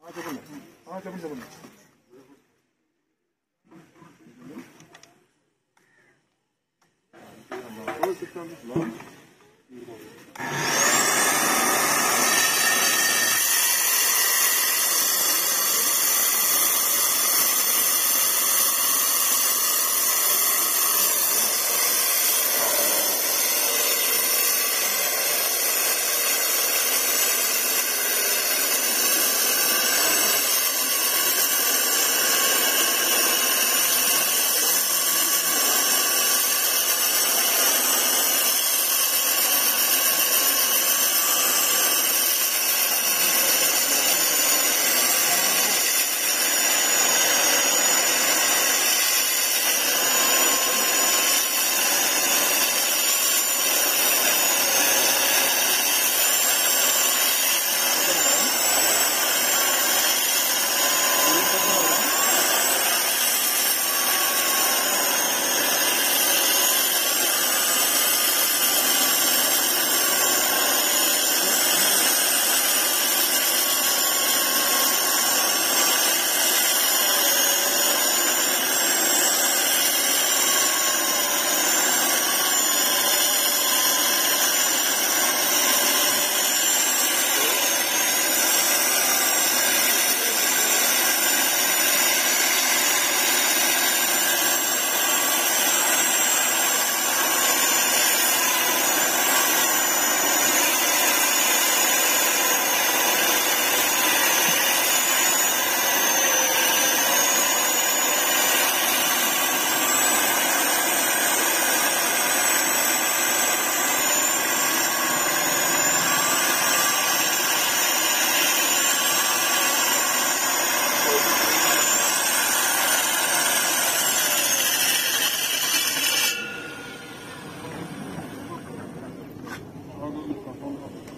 చెప్పండి చెప్పండి చెప్పండి いいか、